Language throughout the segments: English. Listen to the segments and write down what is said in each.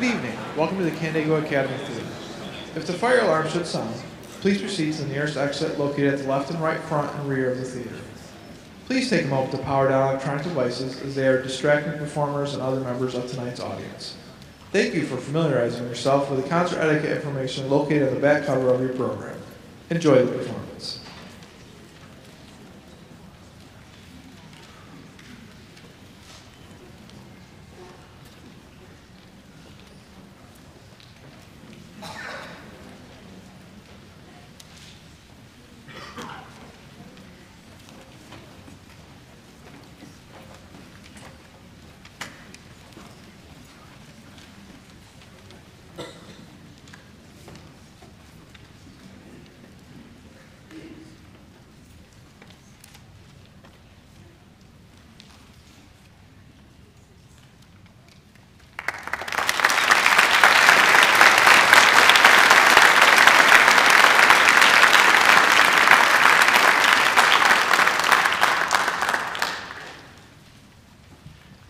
Good evening. Welcome to the Canandaigua Academy Theater. If the fire alarm should sound, please proceed to the nearest exit located at the left and right front and rear of the theater. Please take a moment to power down electronic devices as they are distracting performers and other members of tonight's audience. Thank you for familiarizing yourself with the concert etiquette information located on the back cover of your program. Enjoy the performance.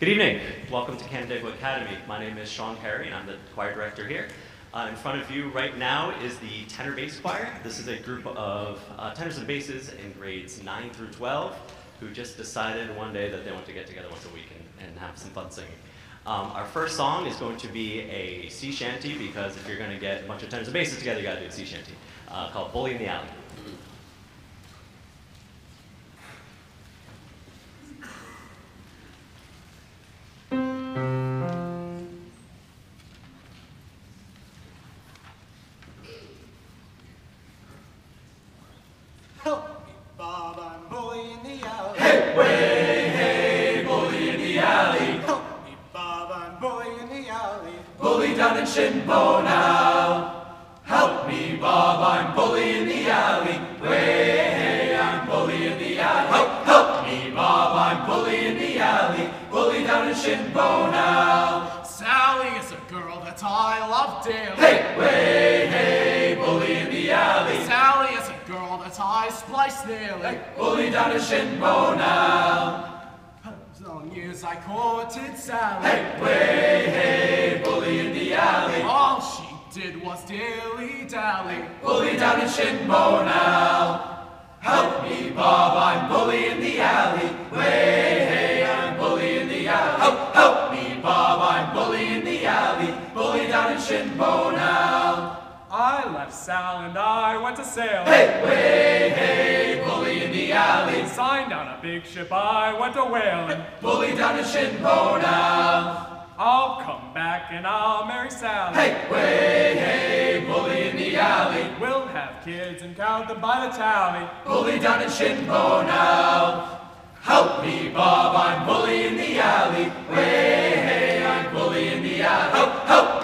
Good evening. Welcome to Canandaigua Academy. My name is Sean Perry, and I'm the choir director here. Uh, in front of you right now is the tenor bass choir. This is a group of uh, tenors and basses in grades 9 through 12 who just decided one day that they want to get together once a week and, and have some fun singing. Um, our first song is going to be a sea shanty because if you're going to get a bunch of tenors and basses together, you got to do a sea shanty uh, called Bully in the Alley. To sail. Hey, way, hey, bully in the alley. Signed on a big ship, I went a whaling. Bully down in Shinbo now. I'll come back and I'll marry Sally. Hey, way, hey, bully in the alley. We'll have kids and count them by the tally. Bully down in now. Help me, Bob, I'm bully in the alley. Way, hey, I'm bully in the alley. Help, help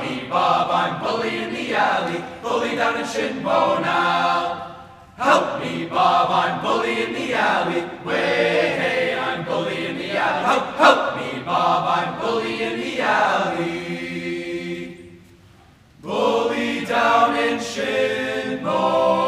Bully down in Shinbo now. Help me, Bob, I'm bully in the alley. Way, hey, I'm bully in the alley. Help, help me, Bob, I'm bully in the alley. Bully down in Shinbo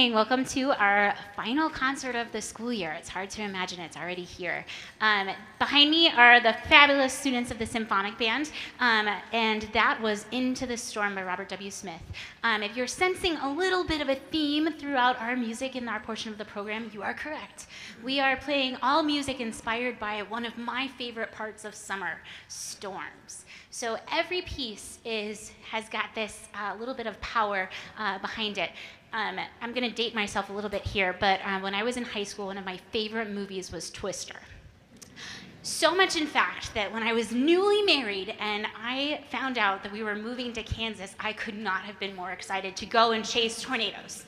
evening. Welcome to our final concert of the school year. It's hard to imagine it's already here. Um, behind me are the fabulous students of the symphonic band, um, and that was Into the Storm by Robert W. Smith. Um, if you're sensing a little bit of a theme throughout our music in our portion of the program, you are correct. We are playing all music inspired by one of my favorite parts of summer storms. So every piece is has got this uh, little bit of power uh, behind it. Um, I'm going to date myself a little bit here, but uh, when I was in high school, one of my favorite movies was Twister. So much, in fact, that when I was newly married and I found out that we were moving to Kansas, I could not have been more excited to go and chase tornadoes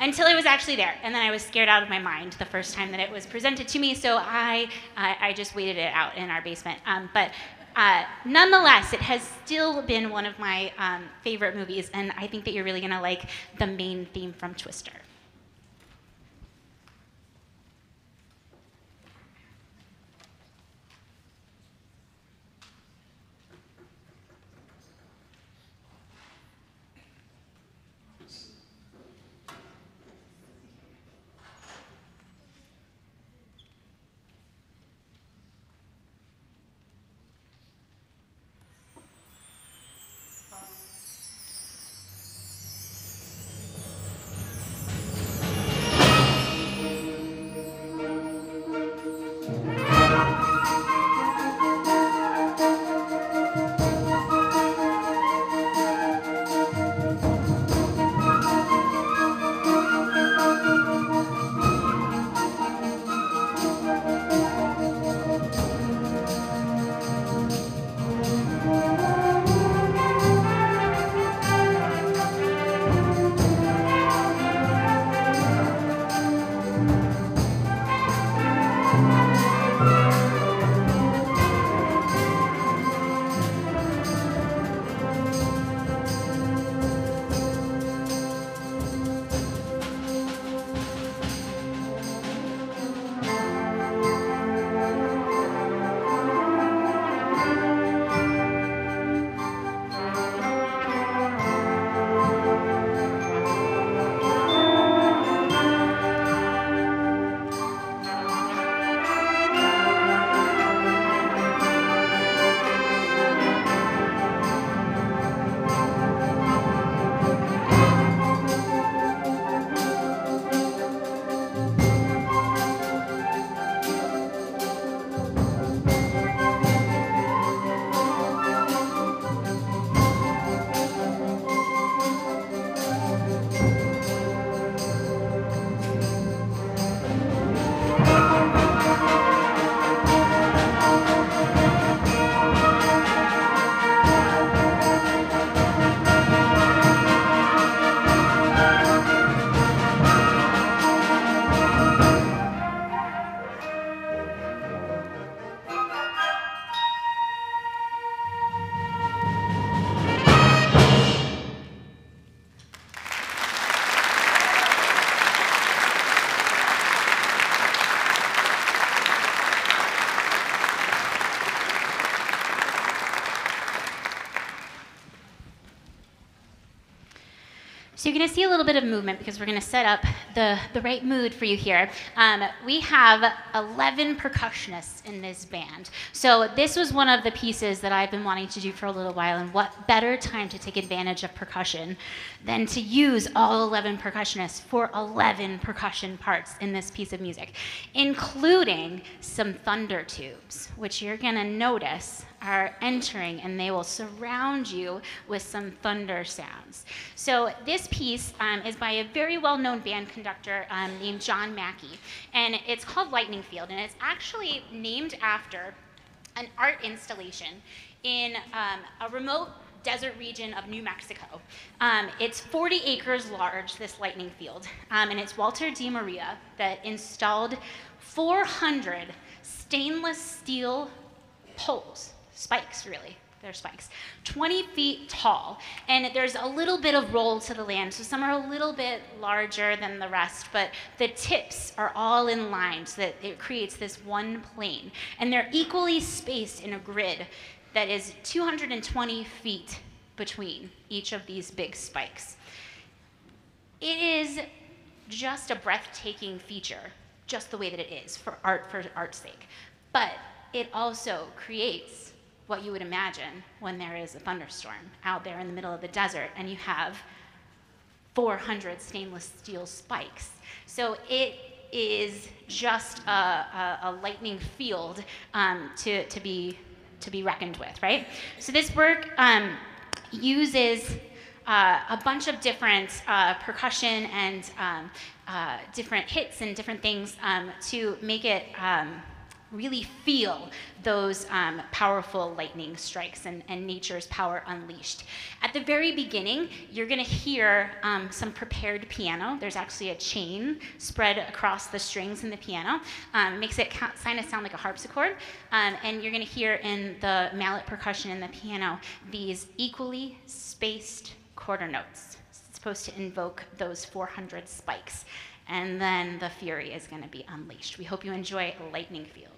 until I was actually there. And then I was scared out of my mind the first time that it was presented to me, so I, I just waited it out in our basement. Um, but uh, nonetheless, it has still been one of my um, favorite movies, and I think that you're really gonna like the main theme from Twister. So you're going to see a little bit of movement because we're going to set up the, the right mood for you here. Um, we have 11 percussionists in this band. So this was one of the pieces that I've been wanting to do for a little while, and what better time to take advantage of percussion than to use all 11 percussionists for 11 percussion parts in this piece of music, including some thunder tubes, which you're going to notice are entering and they will surround you with some thunder sounds. So this piece um, is by a very well-known band conductor um, named John Mackey, and it's called Lightning Field, and it's actually named after an art installation in um, a remote desert region of New Mexico. Um, it's 40 acres large, this lightning field, um, and it's Walter De Maria that installed 400 stainless steel poles spikes, really. They're spikes. 20 feet tall. And there's a little bit of roll to the land. So some are a little bit larger than the rest, but the tips are all in line so that it creates this one plane. And they're equally spaced in a grid that is 220 feet between each of these big spikes. It is just a breathtaking feature, just the way that it is for art for art's sake. But it also creates what you would imagine when there is a thunderstorm out there in the middle of the desert and you have 400 stainless steel spikes. So it is just a, a, a lightning field um, to, to, be, to be reckoned with, right? So this work um, uses uh, a bunch of different uh, percussion and um, uh, different hits and different things um, to make it um, really feel those um, powerful lightning strikes and, and, nature's power unleashed. At the very beginning, you're going to hear um, some prepared piano. There's actually a chain spread across the strings in the piano. Um, makes it kind of sound like a harpsichord. Um, and you're going to hear in the mallet percussion in the piano these equally spaced quarter notes. It's supposed to invoke those 400 spikes. And then the fury is going to be unleashed. We hope you enjoy Lightning Field.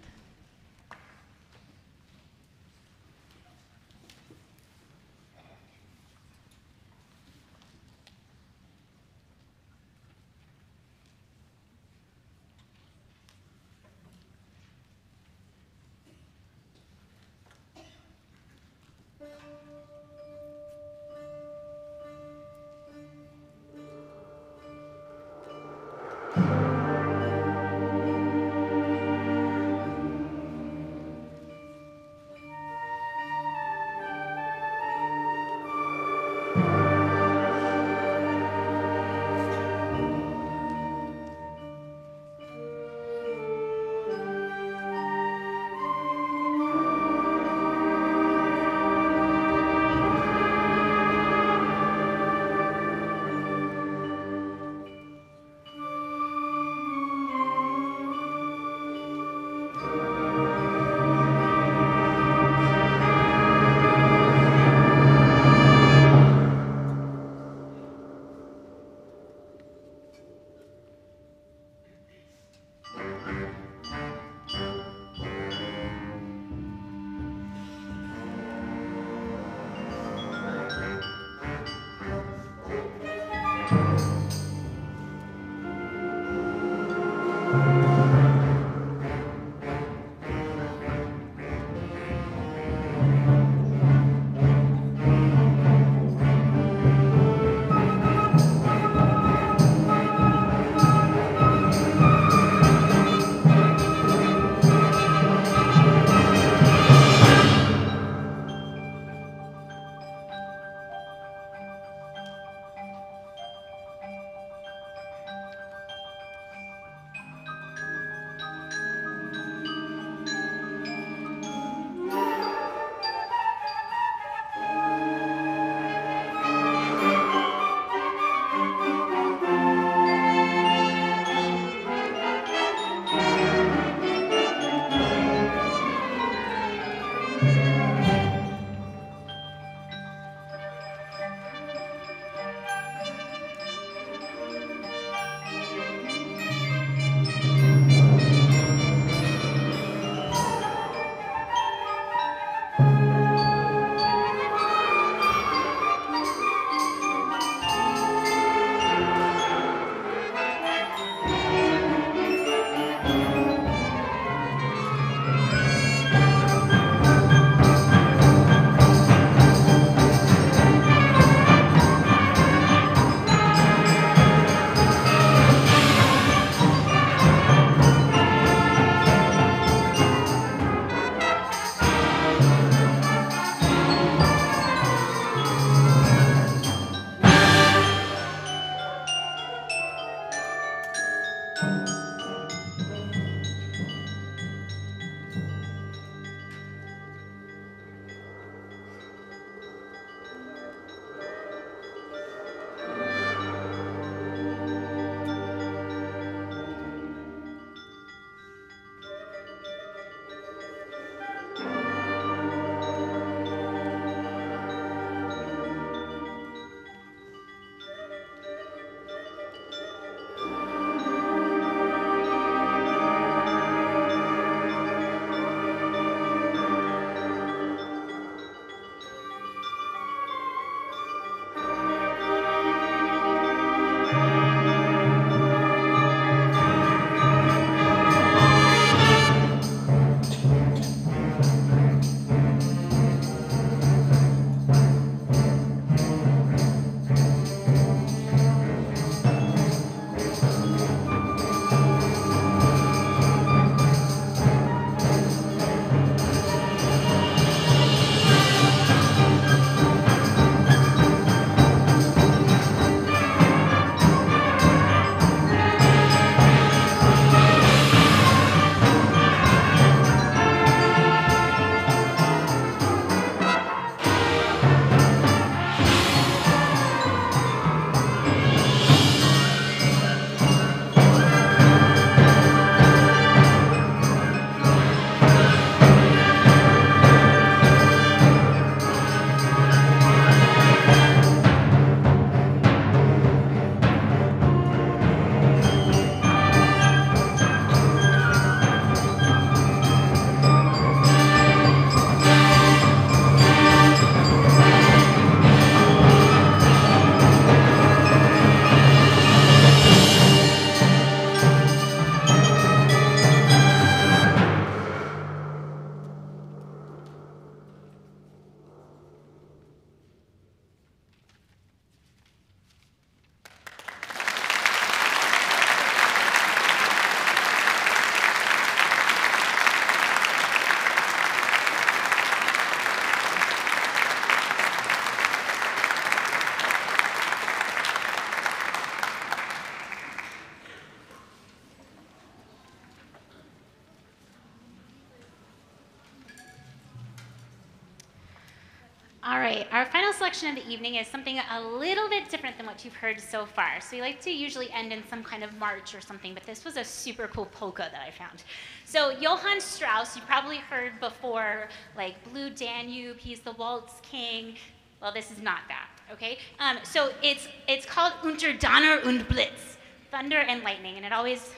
Final selection of the evening is something a little bit different than what you've heard so far. So we like to usually end in some kind of march or something, but this was a super cool polka that I found. So Johann Strauss, you probably heard before, like Blue Danube, he's the waltz king. Well, this is not that, okay? Um, so it's, it's called Unter Donner und Blitz, thunder and lightning, and it always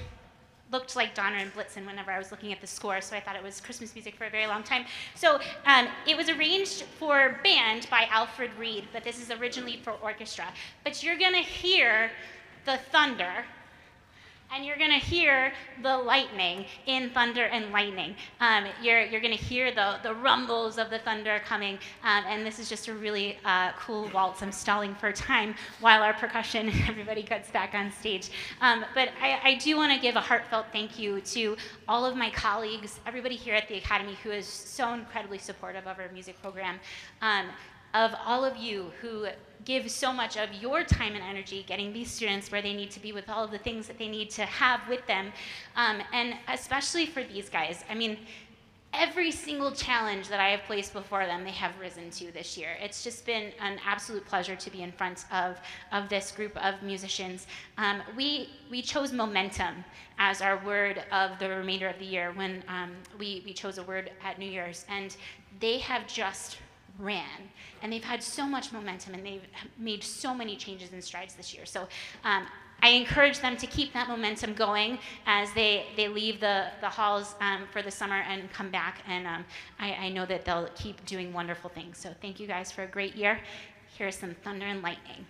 looked like Donner and Blitzen whenever I was looking at the score, so I thought it was Christmas music for a very long time. So um, it was arranged for band by Alfred Reed, but this is originally for orchestra. But you're gonna hear the thunder and you're going to hear the lightning in thunder and lightning. Um, you're you're going to hear the, the rumbles of the thunder coming, um, and this is just a really uh, cool waltz. I'm stalling for time while our percussion and everybody gets back on stage. Um, but I, I do want to give a heartfelt thank you to all of my colleagues, everybody here at the Academy who is so incredibly supportive of our music program. Um, of all of you who give so much of your time and energy getting these students where they need to be with all of the things that they need to have with them. Um, and especially for these guys, I mean, every single challenge that I have placed before them, they have risen to this year. It's just been an absolute pleasure to be in front of, of this group of musicians. Um, we, we chose momentum as our word of the remainder of the year when um, we, we chose a word at New Year's, and they have just ran. And they've had so much momentum and they've made so many changes and strides this year. So um, I encourage them to keep that momentum going as they, they leave the, the halls um, for the summer and come back. And um, I, I know that they'll keep doing wonderful things. So thank you guys for a great year. Here's some thunder and lightning.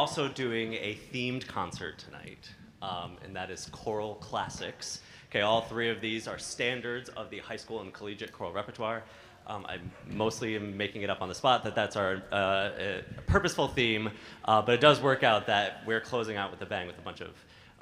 Also doing a themed concert tonight, um, and that is choral classics. Okay, all three of these are standards of the high school and collegiate choral repertoire. Um, I mostly am making it up on the spot that that's our uh, uh, purposeful theme, uh, but it does work out that we're closing out with a bang with a bunch of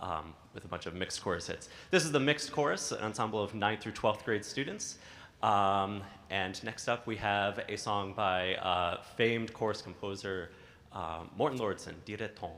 um, with a bunch of mixed chorus hits. This is the mixed chorus, an ensemble of 9th through 12th grade students. Um, and next up, we have a song by uh, famed chorus composer uh, Morten Lauridsen, Dirait-on.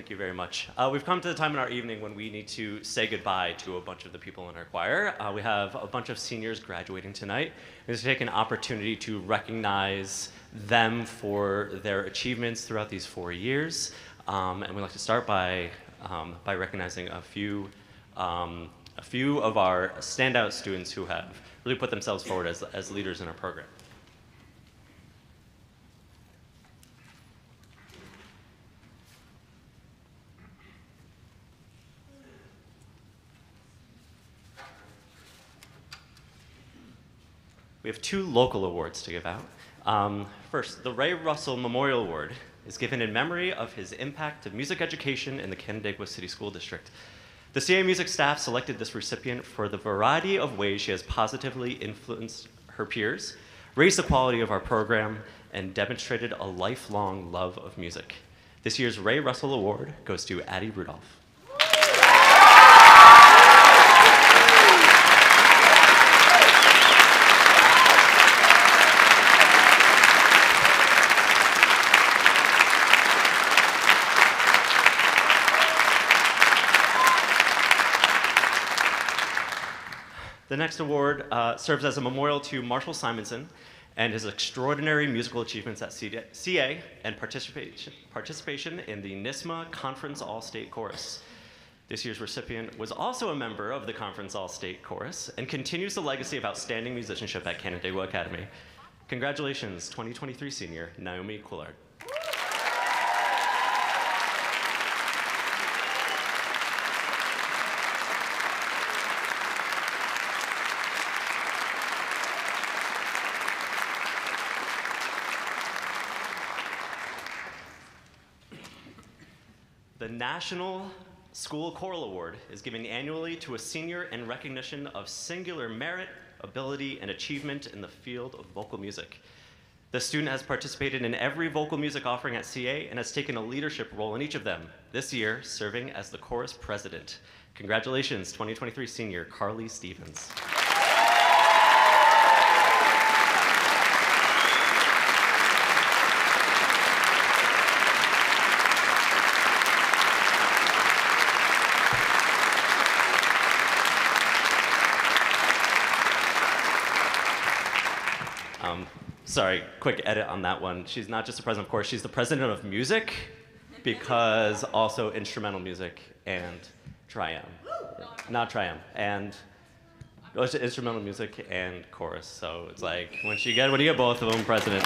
Thank you very much. Uh, we've come to the time in our evening when we need to say goodbye to a bunch of the people in our choir. Uh, we have a bunch of seniors graduating tonight. Going to take an opportunity to recognize them for their achievements throughout these four years. Um, and we'd like to start by, um, by recognizing a few, um, a few of our standout students who have really put themselves forward as, as leaders in our program. Two local awards to give out. Um, first, the Ray Russell Memorial Award is given in memory of his impact to music education in the Canandaigua City School District. The CA Music staff selected this recipient for the variety of ways she has positively influenced her peers, raised the quality of our program, and demonstrated a lifelong love of music. This year's Ray Russell Award goes to Addie Rudolph. The next award uh, serves as a memorial to Marshall Simonson and his extraordinary musical achievements at CA and participation, participation in the NYSSMA Conference All State Chorus. This year's recipient was also a member of the Conference All State Chorus and continues the legacy of outstanding musicianship at Canandaigua Academy. Congratulations, 2023 senior Naomi Coulard. National School Choral Award is given annually to a senior in recognition of singular merit, ability, and achievement in the field of vocal music. The student has participated in every vocal music offering at CA and has taken a leadership role in each of them, this year serving as the chorus president. Congratulations, 2023 senior Carly Stevens. Um, sorry, quick edit on that one. She's not just the president of course, she's the president of music because also instrumental music and trium. Not trium. And it's instrumental music and chorus. So it's like when you get when you get both of them, president.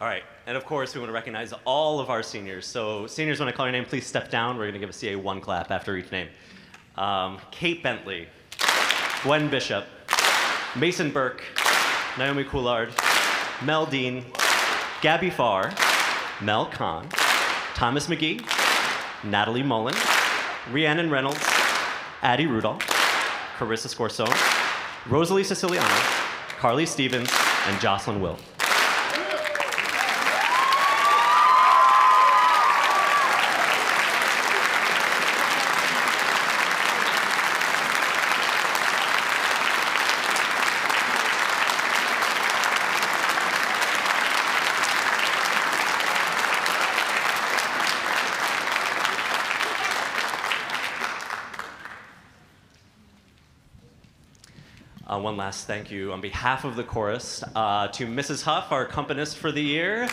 All right, and of course, we want to recognize all of our seniors. So, seniors, when I call your name, please step down. We're going to give a CA one clap after each name. Um, Kate Bentley, Gwen Bishop, Mason Burke, Naomi Coulard, Mel Dean, Gabby Farr, Mel Kahn, Thomas McGee, Natalie Mullen, Rhiannon Reynolds, Addie Rudolph, Carissa Scorsone, Rosalie Siciliano, Carly Stevens, and Jocelyn Will. Last thank you on behalf of the chorus uh, to Mrs. Huff, our accompanist for the year.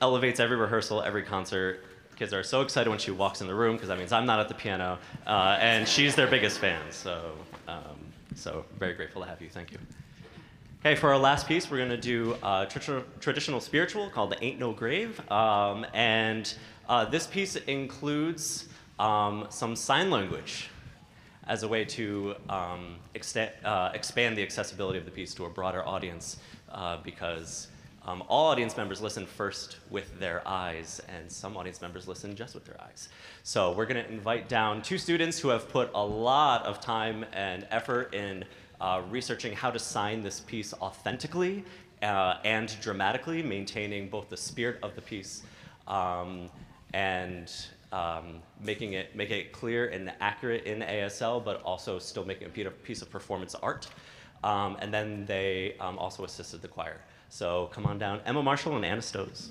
Elevates every rehearsal, every concert. Kids are so excited when she walks in the room because that means I'm not at the piano, uh, and she's their biggest fan. So, um, so very grateful to have you. Thank you. Okay, for our last piece, we're going to do a tra- traditional spiritual called The Ain't No Grave. Um, and uh, this piece includes um, some sign language as a way to um, uh, expand the accessibility of the piece to a broader audience uh, because um, all audience members listen first with their eyes, and some audience members listen just with their eyes. So we're going to invite down two students who have put a lot of time and effort in uh, researching how to sign this piece authentically uh, and dramatically, maintaining both the spirit of the piece um, and um, making it make it clear and accurate in ASL, but also still making a piece of- performance art. Um, and then they um, also assisted the choir. So come on down, Emma Marshall and Anna Stoves.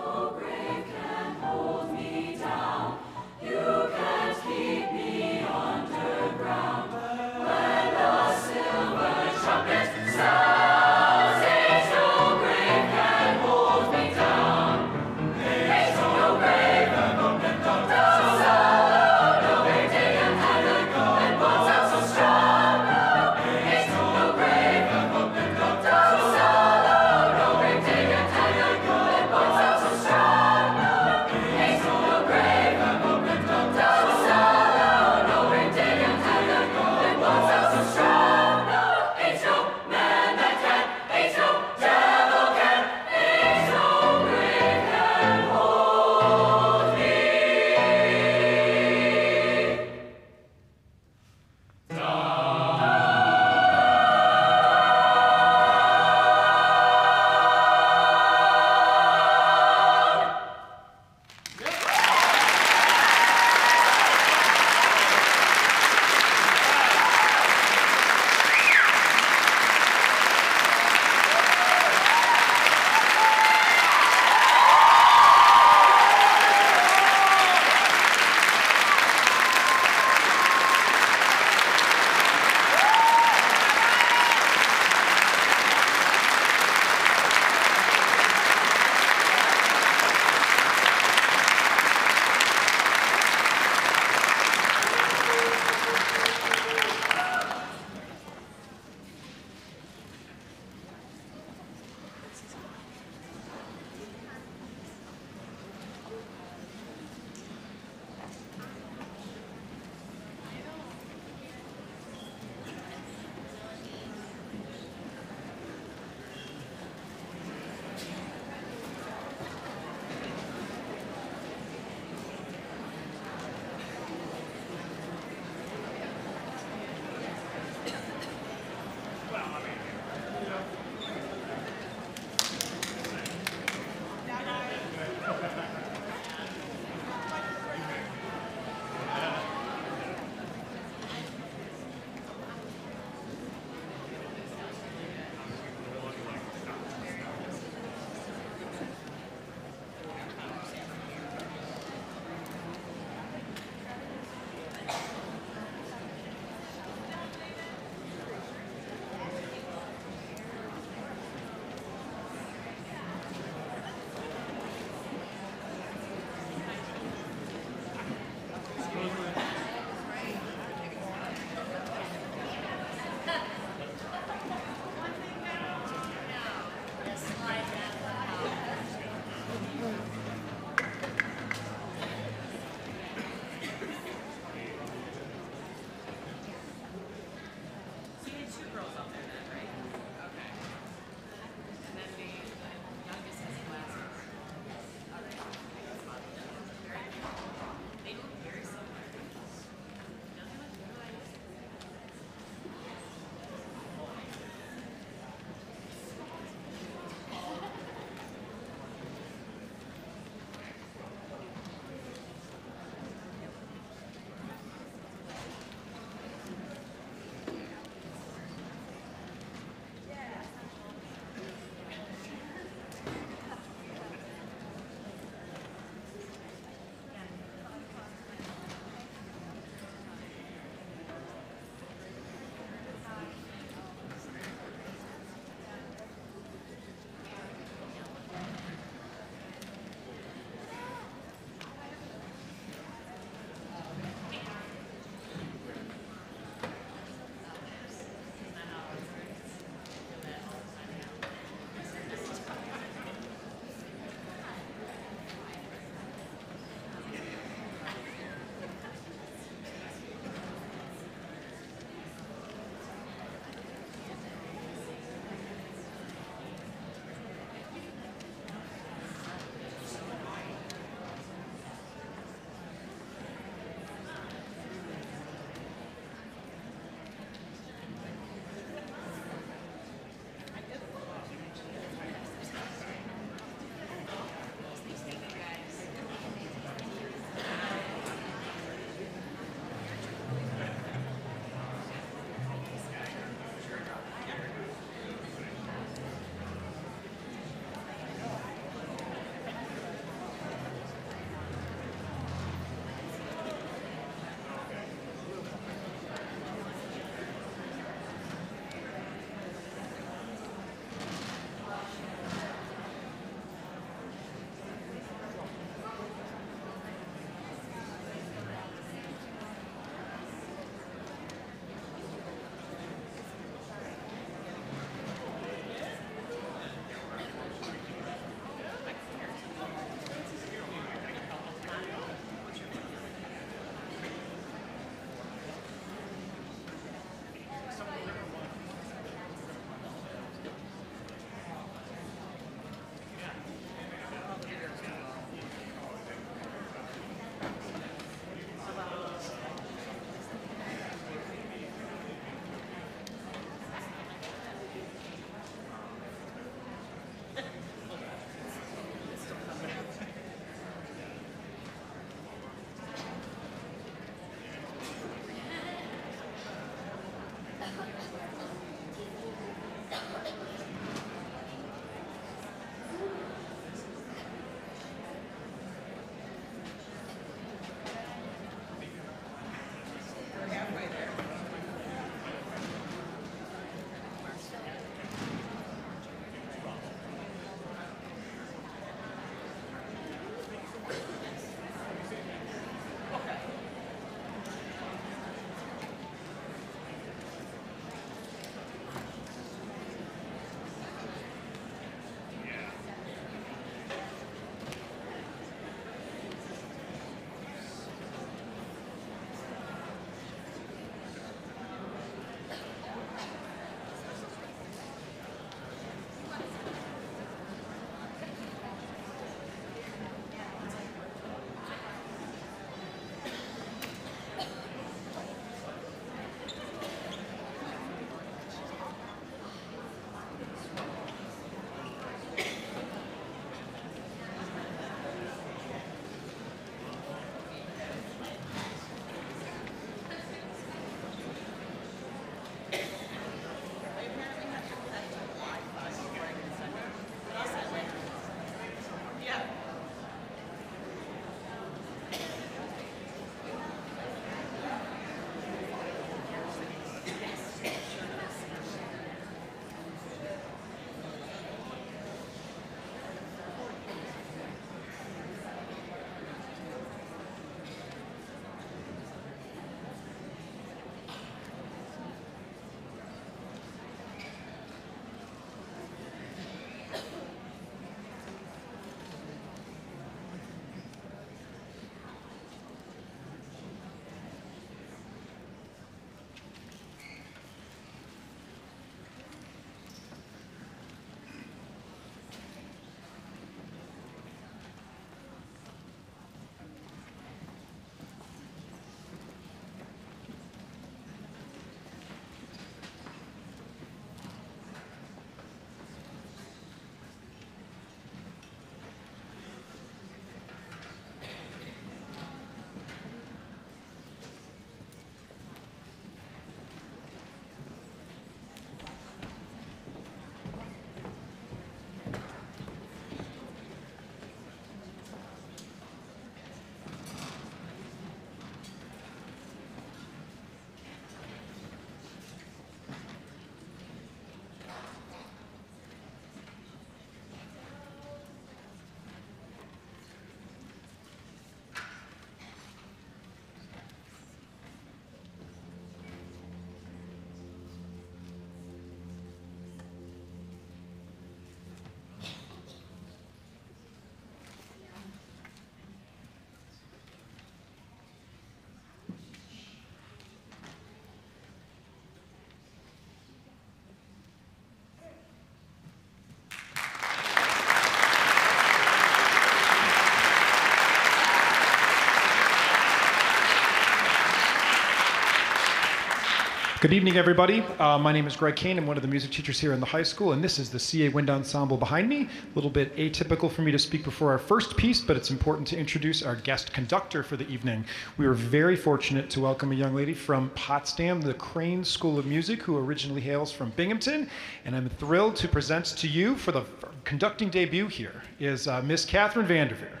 Good evening, everybody. Uh, my name is Greg Kane. I'm one of the music teachers here in the high school, and this is the CA Wind Ensemble behind me. A little bit atypical for me to speak before our first piece, but it's important to introduce our guest conductor for the evening. We are very fortunate to welcome a young lady from Potsdam, the Crane School of Music, who originally hails from Binghamton, and I'm thrilled to present to you for the conducting debut here is uh, Miss Catherine Vanderveer.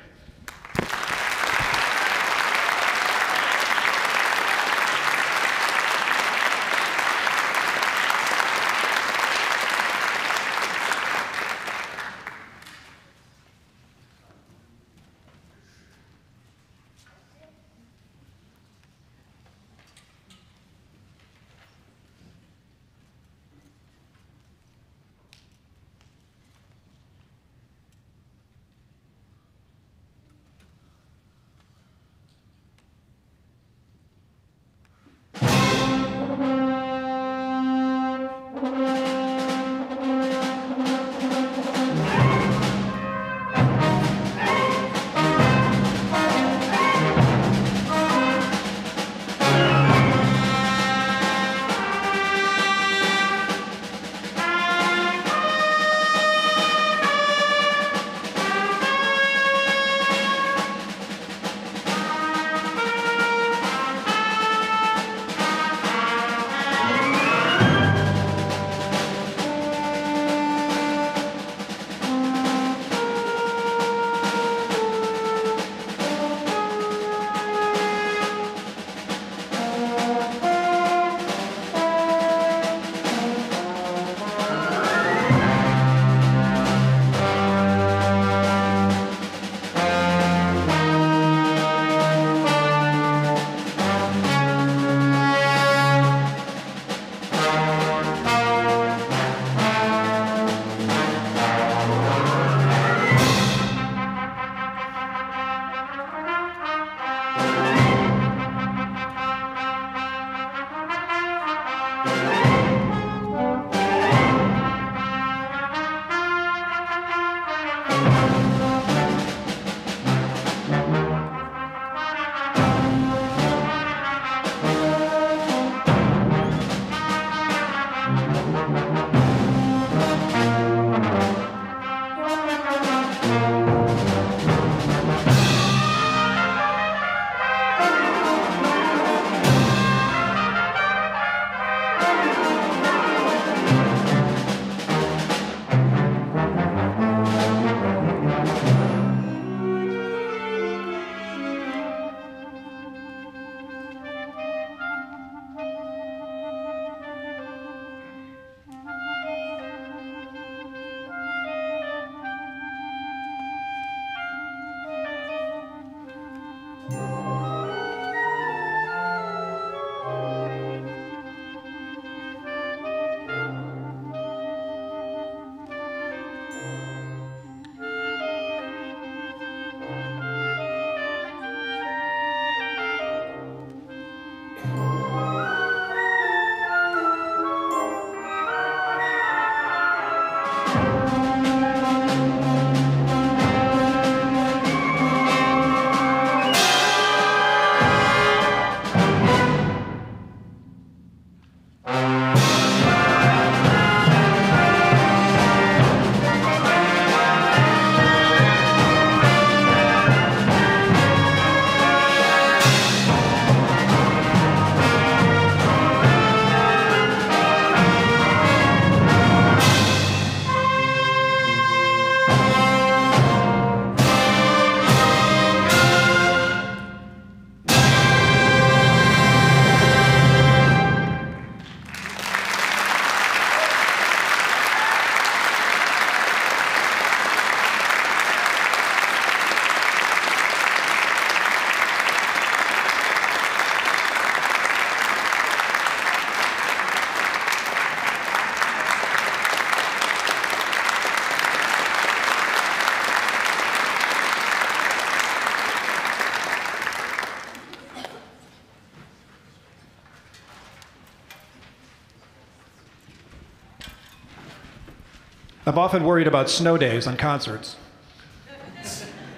Often worried about snow days on concerts.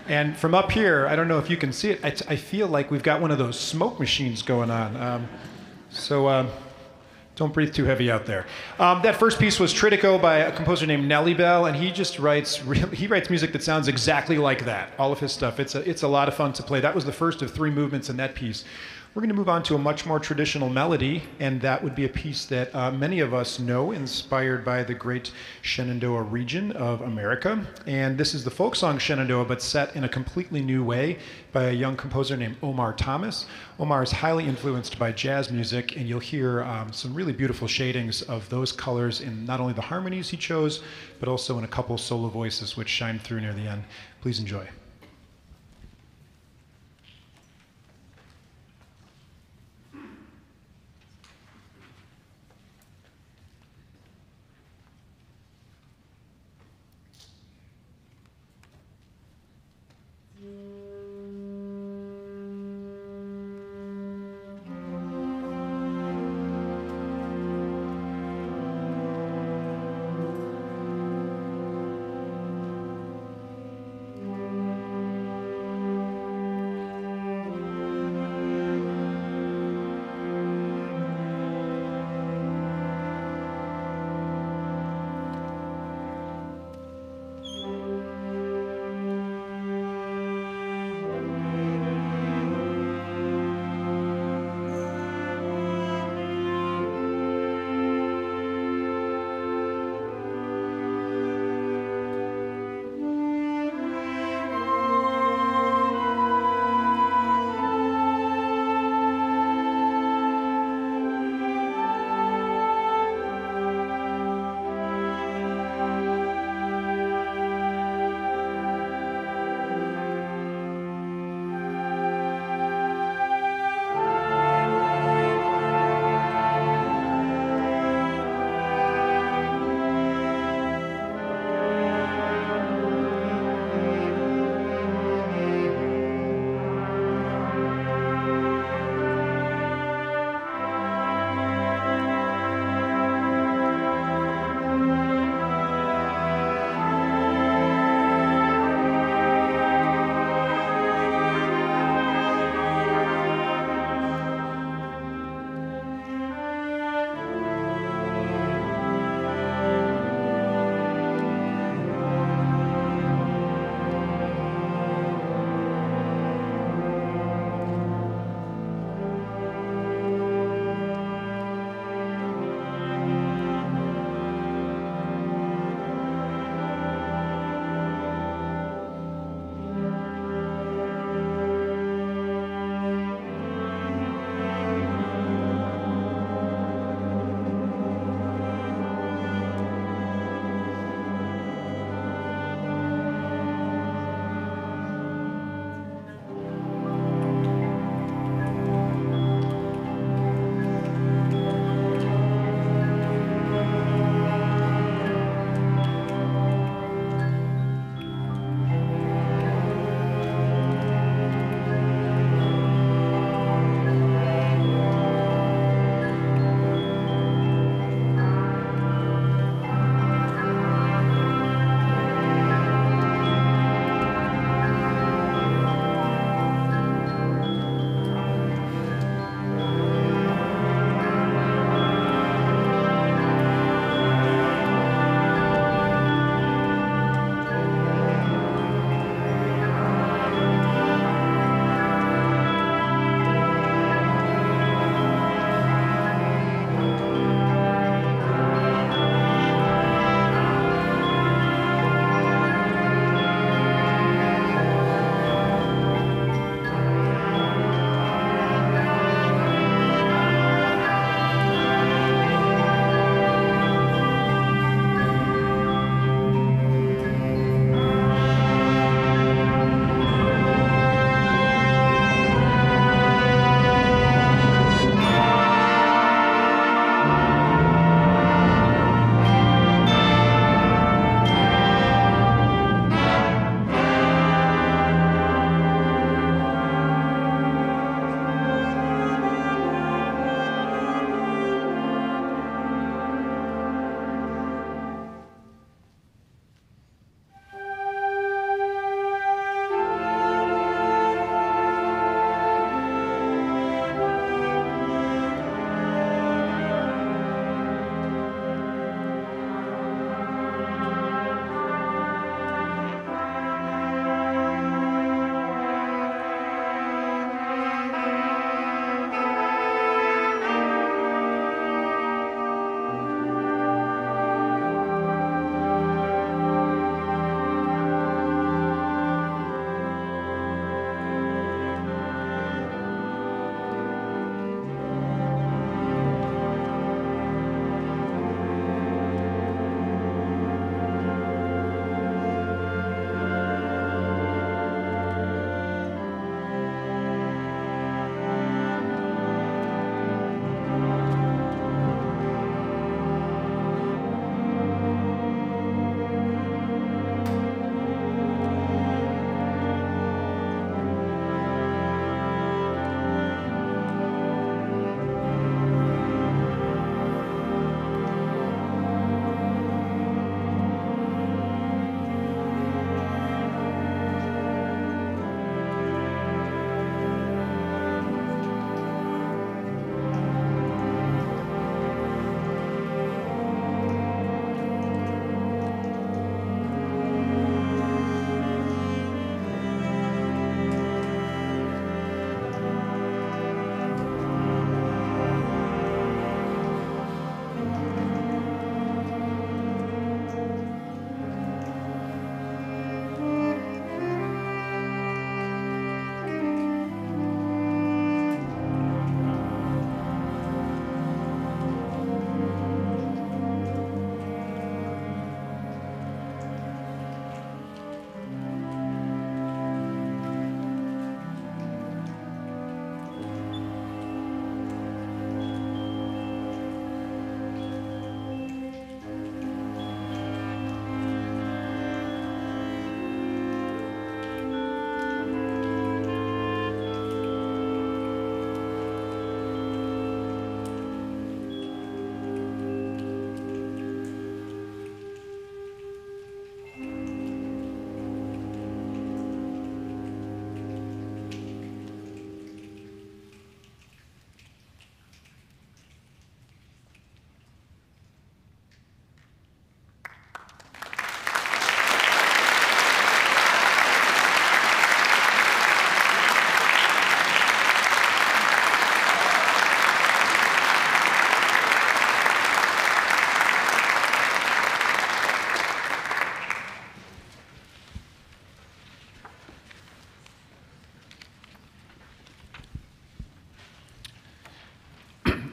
And from up here, I don't know if you can see it, I, I feel like we've got one of those smoke machines going on. Um, so, uh, Don't breathe too heavy out there. Um, that first piece was Trittico by a composer named Nelhybel, and he just writes really, he writes music that sounds exactly like that. All of his stuff. It's a it's a lot of fun to play. That was the first of three movements in that piece. We're going to move on to a much more traditional melody, and that would be a piece that uh, many of us know, inspired by the great Shenandoah region of America. And this is the folk song Shenandoah, but set in a completely new way by a young composer named Omar Thomas. Omar is highly influenced by jazz music, and you'll hear um, some really beautiful shadings of those colors in not only the harmonies he chose, but also in a couple solo voices which shine through near the end. Please enjoy.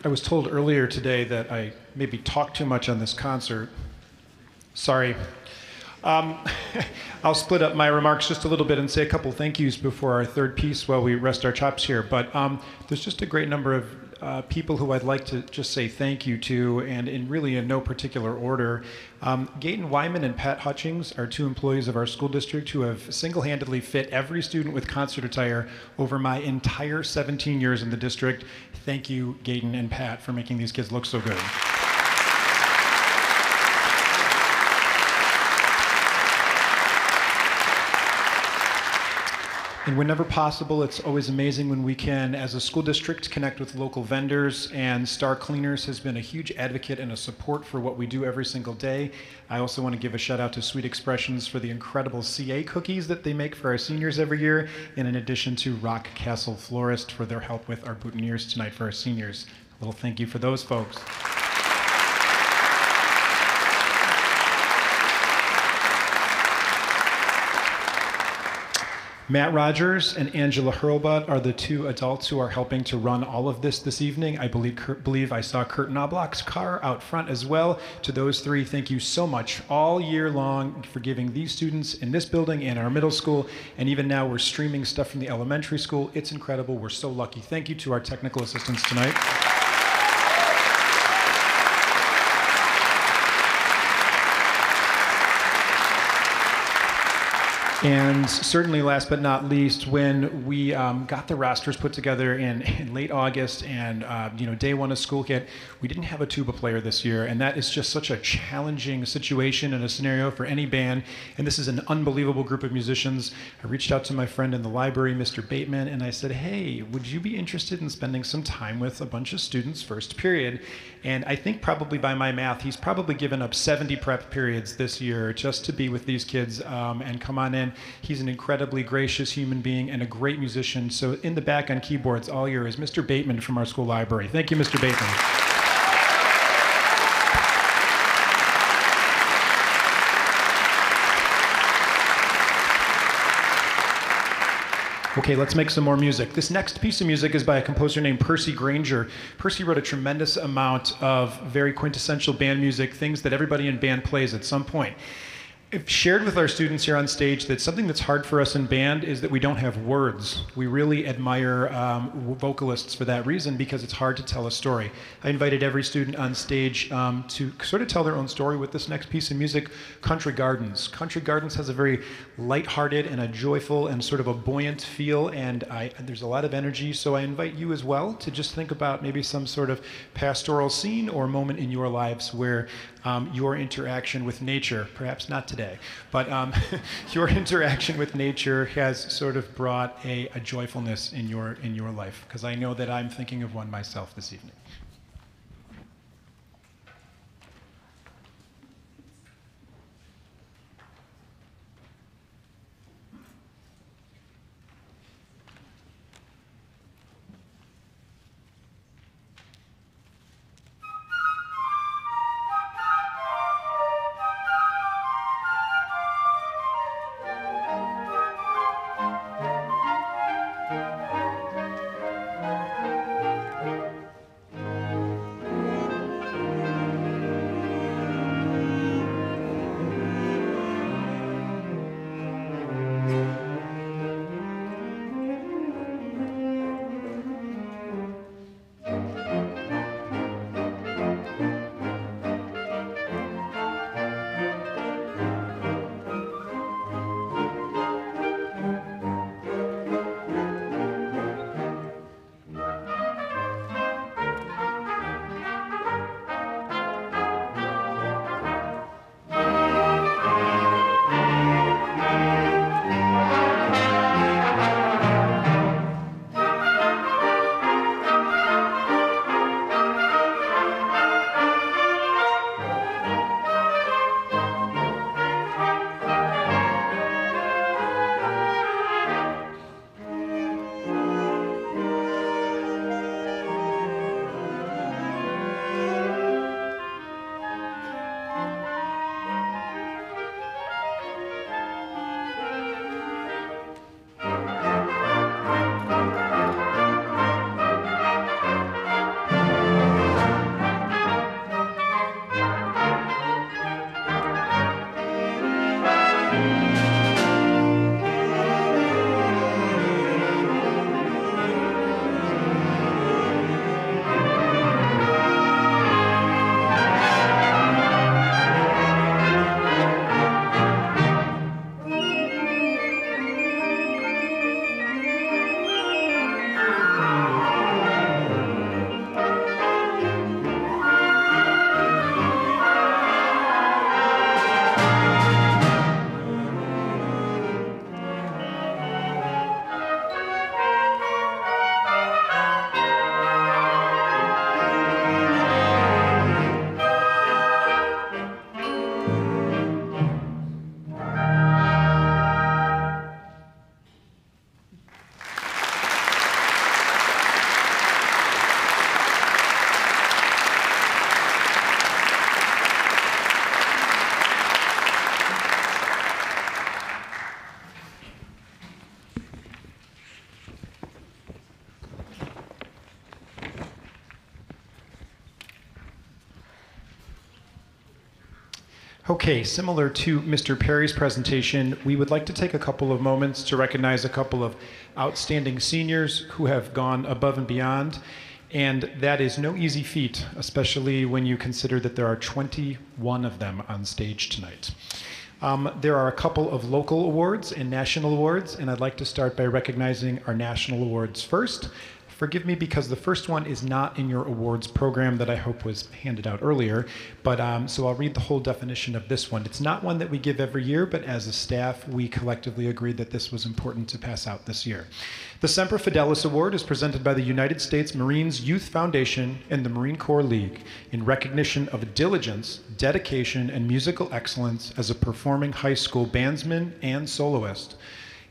Was told earlier today that I maybe talked too much on this concert. Sorry. Um, I'll split up my remarks just a little bit and say a couple thank yous before our third piece while we rest our chops here. But um, there's just a great number of uh, people who I'd like to just say thank you to, and in really in no particular order. Um, Gaten Wyman and Pat Hutchings are two employees of our school district who have single handedly fit every student with concert attire over my entire 17 years in the district. Thank you, Gaten and Pat, for making these kids look so good. And whenever possible, it's always amazing when we can, as a school district, connect with local vendors. And Star Cleaners has been a huge advocate and a support for what we do every single day. I also want to give a shout out to Sweet Expressions for the incredible CA cookies that they make for our seniors every year, and in addition to Rock Castle Florist for their help with our boutonnieres tonight for our seniors. A little thank you for those folks. Matt Rogers and Angela Hurlbut are the two adults who are helping to run all of this this evening. I believe, believe I saw Kurt Knobloch's car out front as well. To those three, thank you so much all year long for giving these students in this building and our middle school, and even now we're streaming stuff from the elementary school. It's incredible. We're so lucky. Thank you to our technical assistants tonight. And certainly, last but not least, when we um, got the rosters put together in, in late August and uh, you know day one of school hit, we didn't have a tuba player this year, and that is just such a challenging situation and a scenario for any band. And this is an unbelievable group of musicians. I reached out to my friend in the library, Mr. Bateman, and I said, "Hey, would you be interested in spending some time with a bunch of students first period?" And I think probably by my math, he's probably given up 70 prep periods this year just to be with these kids um, and come on in. He's an incredibly gracious human being and a great musician. So in the back on keyboards all year is Mr. Bateman from our school library. Thank you, Mr. Bateman. Okay, let's make some more music. This next piece of music is by a composer named Percy Grainger. Percy wrote a tremendous amount of very quintessential band music, things that everybody in band plays at some point. I've shared with our students here on stage that something that's hard for us in band is that we don't have words. We really admire um, vocalists for that reason because it's hard to tell a story. I invited every student on stage um, to sort of tell their own story with this next piece of music, Country Gardens. Country Gardens has a very light-hearted and a joyful and sort of a buoyant feel, and I, there's a lot of energy. So I invite you as well to just think about maybe some sort of pastoral scene or moment in your lives where um, your interaction with nature, perhaps not today, but um, your interaction with nature has sort of brought a, a joyfulness in your, in your life, because I know that I'm thinking of one myself this evening. Okay, similar to Mr. Perry's presentation, we would like to take a couple of moments to recognize a couple of outstanding seniors who have gone above and beyond. And that is no easy feat, especially when you consider that there are 21 of them on stage tonight. Um, there are a couple of local awards and national awards, and I'd like to start by recognizing our national awards first. Forgive me because the first one is not in your awards program that I hope was handed out earlier, but um, so I'll read the whole definition of this one. It's not one that we give every year, but as a staff, we collectively agreed that this was important to pass out this year. The Semper Fidelis Award is presented by the United States Marines Youth Foundation and the Marine Corps League in recognition of diligence, dedication, and musical excellence as a performing high school bandsman and soloist.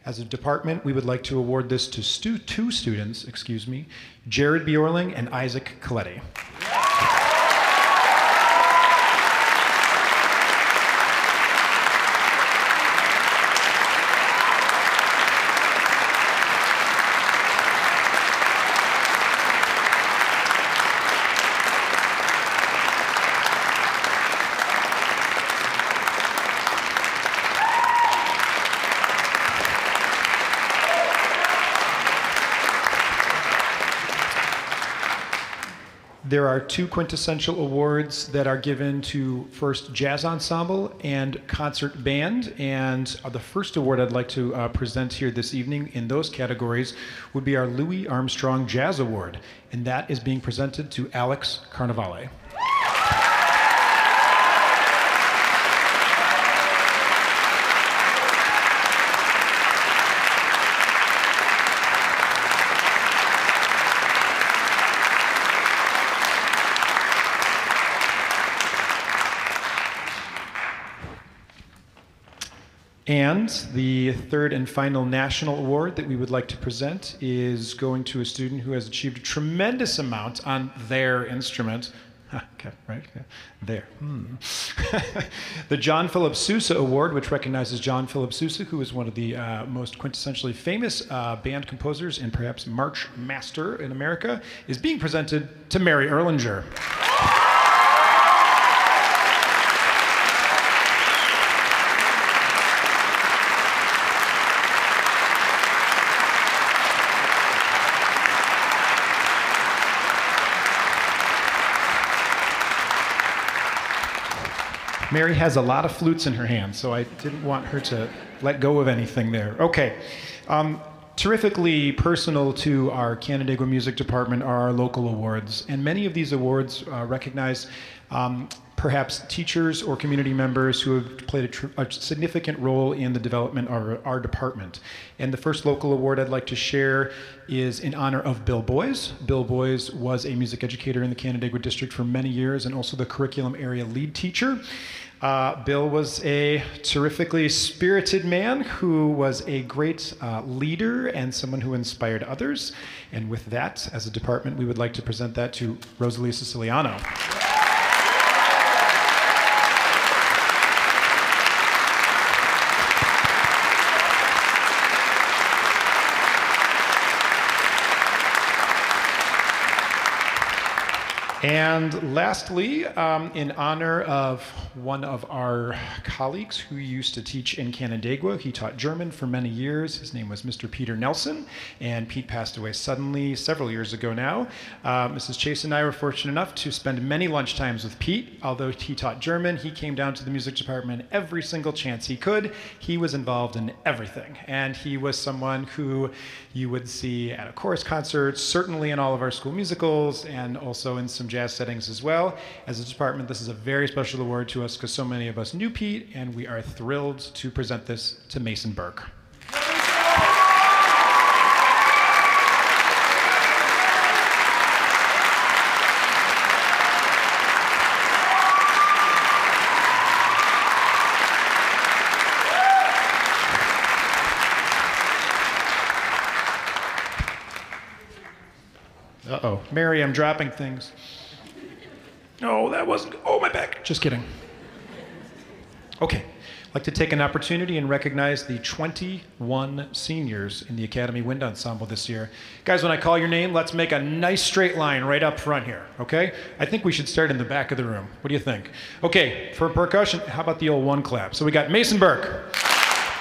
As a department, we would like to award this to stu- two students, excuse me, Jared Bjorling and Isaac Coletti. There are two quintessential awards that are given to first jazz ensemble and concert band. And the first award I'd like to uh, present here this evening in those categories would be our Louis Armstrong Jazz Award. And that is being presented to Alex Carnavale. And the third and final national award that we would like to present is going to a student who has achieved a tremendous amount on their instrument. Okay, right yeah. there. Hmm. the John Philip Sousa Award, which recognizes John Philip Sousa, who is one of the uh, most quintessentially famous uh, band composers and perhaps march master in America, is being presented to Mary Erlinger. Mary has a lot of flutes in her hand, so I didn't want her to let go of anything there. Okay. Um, terrifically personal to our Canandaigua Music Department are our local awards, and many of these awards uh, recognize um, perhaps teachers or community members who have played a, a, significant role in the development of our, our, department. And the first local award I'd like to share is in honor of Bill Boys. Bill Boys was a music educator in the Canandaigua district for many years and also the curriculum area lead teacher. Uh, Bill was a terrifically spirited man who was a great uh, leader and someone who inspired others. And with that, as a department, we would like to present that to Rosalie Siciliano. And lastly, um, in honor of one of our colleagues who used to teach in Canandaigua, he taught German for many years. His name was Mr. Peter Nelson, and Pete passed away suddenly several years ago now. Uh, Mrs. Chase and I were fortunate enough to spend many lunchtimes with Pete. Although he taught German, he came down to the music department every single chance he could. He was involved in everything, and he was someone who you would see at a chorus concert, certainly in all of our school musicals, and also in some jazz settings as well. As a department, this is a very special award to us because so many of us knew Pete, and we are thrilled to present this to Mason Burke. Oh. Mary, I'm dropping things. No, that wasn't. Oh, my back. Just kidding. Okay. I'd like to take an opportunity and recognize the 21 seniors in the Academy Wind Ensemble this year. Guys, when I call your name, let's make a nice straight line right up front here, okay? I think we should start in the back of the room. What do you think? Okay, for percussion, how about the old one clap? So we got Mason Burke,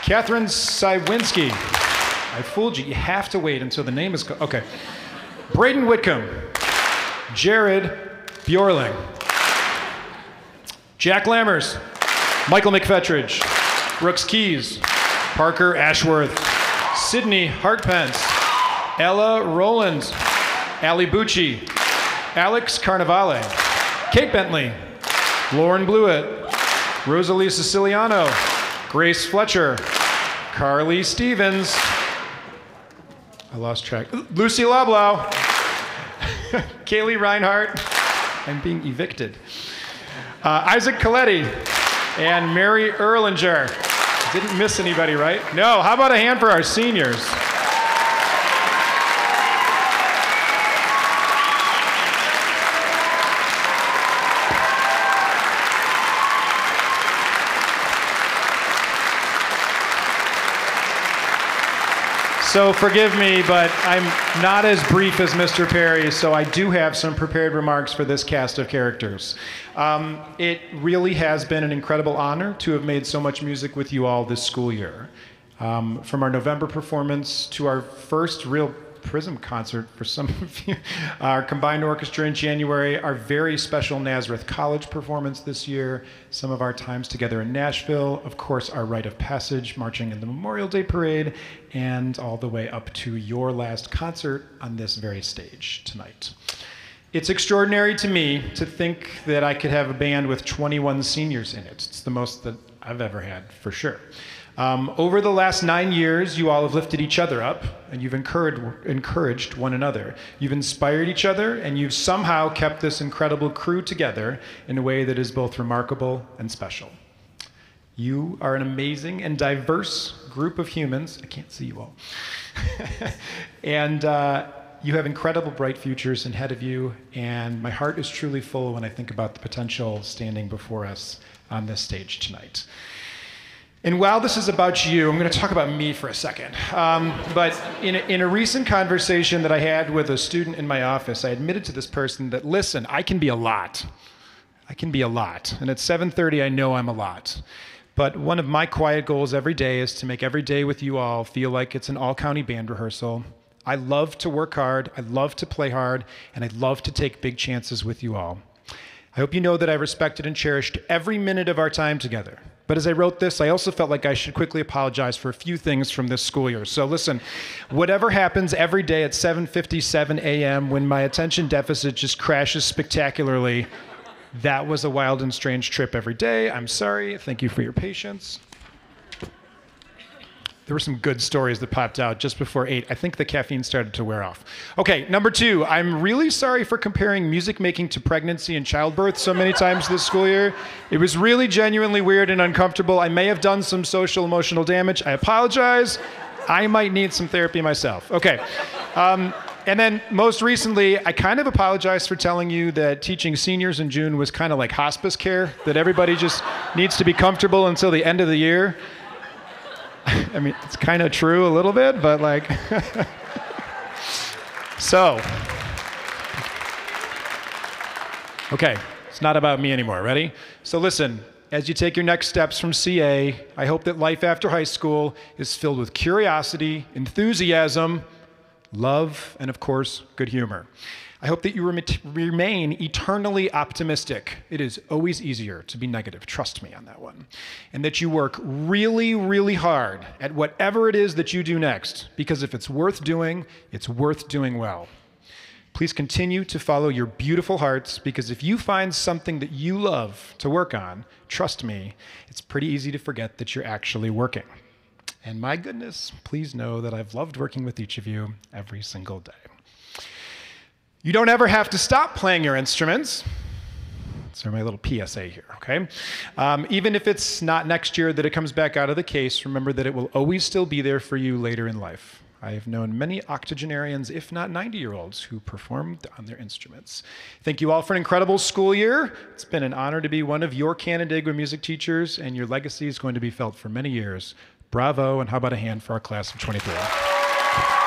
Catherine Sywinski. I fooled you. You have to wait until the name is called. Okay. Braden Whitcomb, Jared Bjorling, Jack Lammers, Michael McFetridge, Brooks Keys, Parker Ashworth, Sydney Hartpence, Ella Rowland, Ali Bucci, Alex Carnavale, Kate Bentley, Lauren Blewett, Rosalie Siciliano, Grace Fletcher, Carly Stevens, I lost track, Lucy Loblau, Kaylee Reinhardt, I'm being evicted. Uh, Isaac Coletti and Mary Erlinger. Didn't miss anybody, right? No. How about a hand for our seniors? So forgive me, but I'm not as brief as Mr. Perry, so I do have some prepared remarks for this cast of characters. Um, it really has been an incredible honor to have made so much music with you all this school year. Um, from our November performance to our first real Prism concert for some of you, our combined orchestra in January, our very special Nazareth College performance this year, some of our times together in Nashville, of course, our rite of passage marching in the Memorial Day Parade, and all the way up to your last concert on this very stage tonight. It's extraordinary to me to think that I could have a band with 21 seniors in it. It's the most that I've ever had, for sure. Um, over the last nine years, you all have lifted each other up and you've encouraged, encouraged one another. You've inspired each other and you've somehow kept this incredible crew together in a way that is both remarkable and special. You are an amazing and diverse group of humans. I can't see you all. and uh, you have incredible bright futures ahead of you, and my heart is truly full when I think about the potential standing before us on this stage tonight. And while this is about you, I'm going to talk about me for a second. Um, but in a, in a recent conversation that I had with a student in my office, I admitted to this person that, listen, I can be a lot. I can be a lot. And at 7:30, I know I'm a lot. But one of my quiet goals every day is to make every day with you all feel like it's an all-county band rehearsal. I love to work hard, I love to play hard, and I love to take big chances with you all. I hope you know that I respected and cherished every minute of our time together. But as I wrote this, I also felt like I should quickly apologize for a few things from this school year. So listen, whatever happens every day at 7:57 a.m. when my attention deficit just crashes spectacularly, that was a wild and strange trip every day. I'm sorry. Thank you for your patience. There were some good stories that popped out just before eight. I think the caffeine started to wear off. Okay, number two, I'm really sorry for comparing music making to pregnancy and childbirth so many times this school year. It was really genuinely weird and uncomfortable. I may have done some social emotional damage. I apologize. I might need some therapy myself. Okay. Um, and then most recently, I kind of apologize for telling you that teaching seniors in June was kind of like hospice care, that everybody just needs to be comfortable until the end of the year. I mean, it's kind of true a little bit, but like. so. Okay, it's not about me anymore. Ready? So listen, as you take your next steps from CA, I hope that life after high school is filled with curiosity, enthusiasm, love, and of course, good humor. I hope that you rem- remain eternally optimistic. It is always easier to be negative, trust me on that one. And that you work really, really hard at whatever it is that you do next, because if it's worth doing, it's worth doing well. Please continue to follow your beautiful hearts, because if you find something that you love to work on, trust me, it's pretty easy to forget that you're actually working. And my goodness, please know that I've loved working with each of you every single day. You don't ever have to stop playing your instruments. So my little PSA here, okay? Um, even if it's not next year that it comes back out of the case, remember that it will always still be there for you later in life. I have known many octogenarians, if not 90 year olds, who performed on their instruments. Thank you all for an incredible school year. It's been an honor to be one of your Canandaigua music teachers, and your legacy is going to be felt for many years. Bravo, and how about a hand for our class of 23?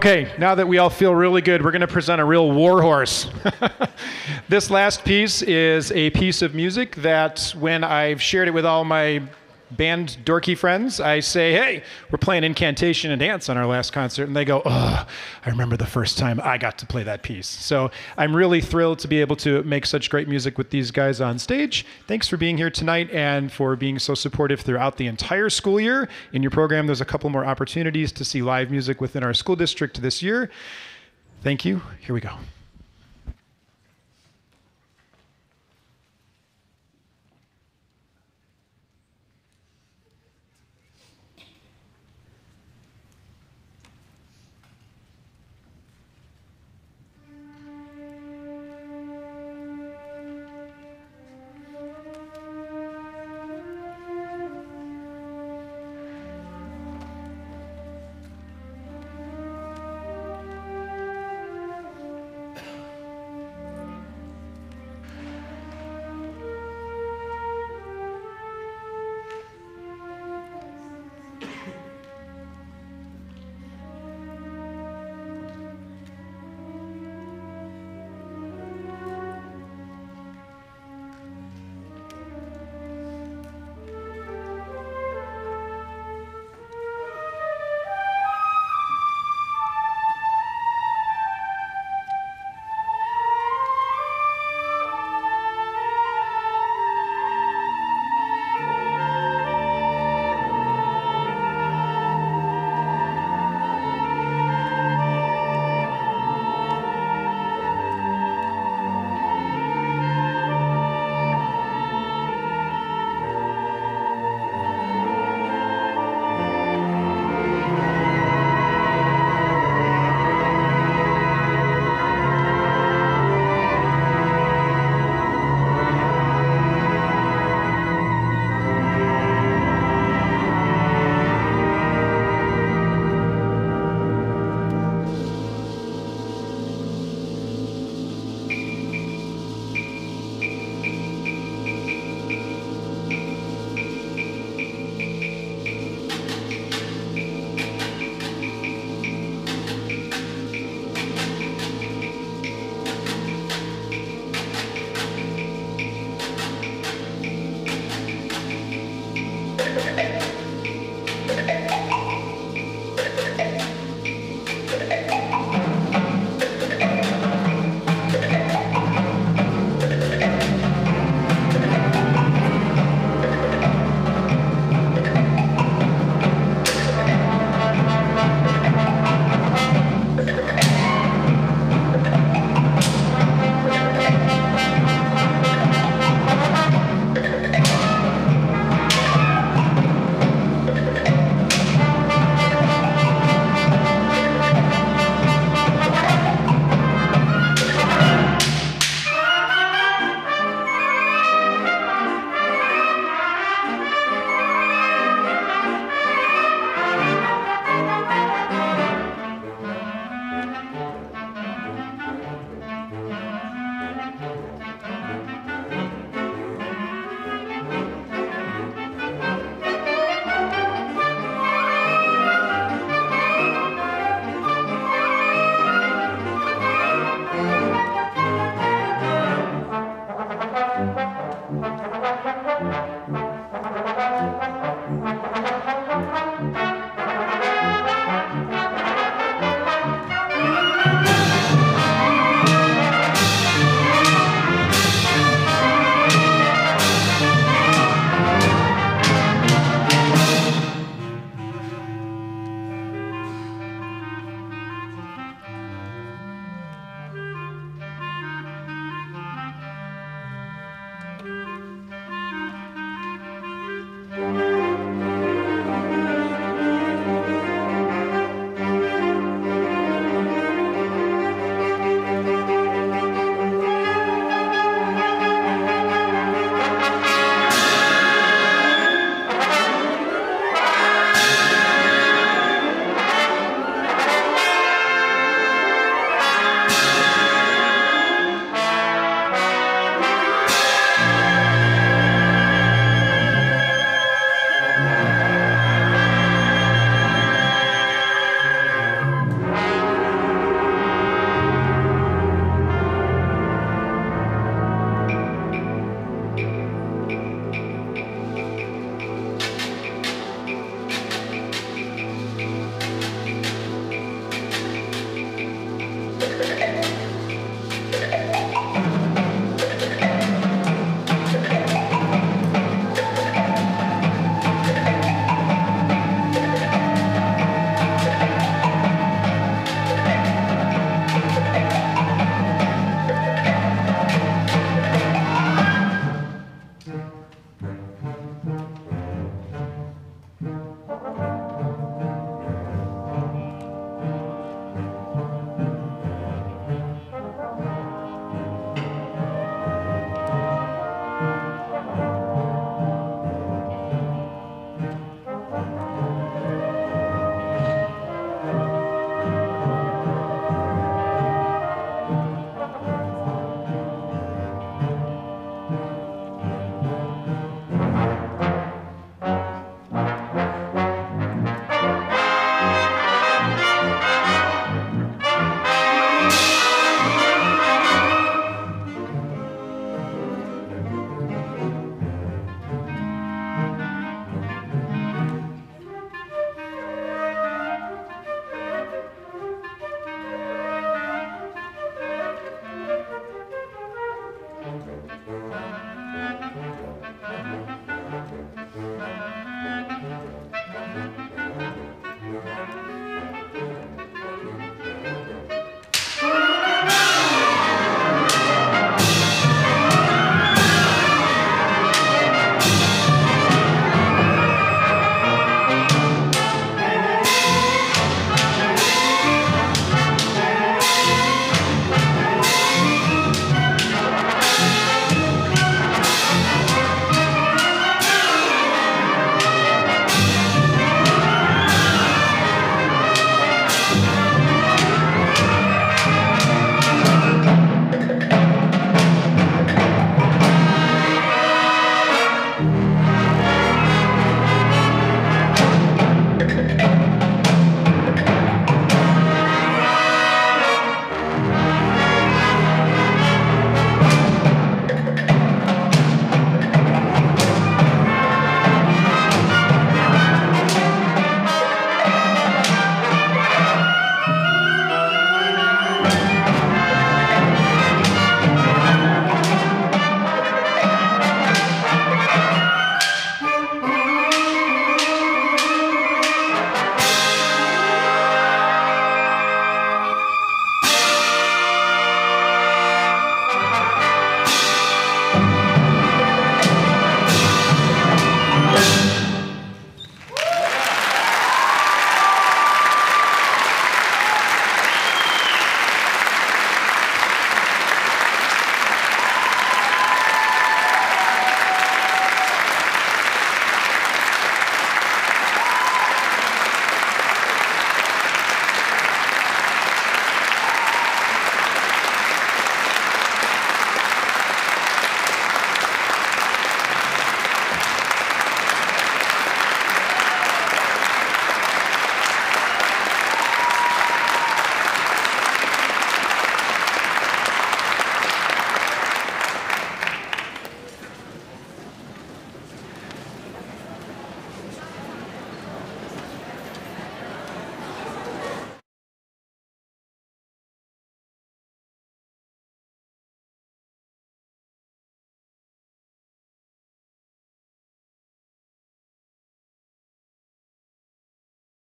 Okay, now that we all feel really good, we're going to present a real war horse. this last piece is a piece of music that, when I've shared it with all my band dorky friends, I say, hey, we're playing Incantation and Dance on our last concert. And they go, oh, I remember the first time I got to play that piece. So I'm really thrilled to be able to make such great music with these guys on stage. Thanks for being here tonight and for being so supportive throughout the entire school year. In your program, there's a couple more opportunities to see live music within our school district this year. Thank you. Here we go.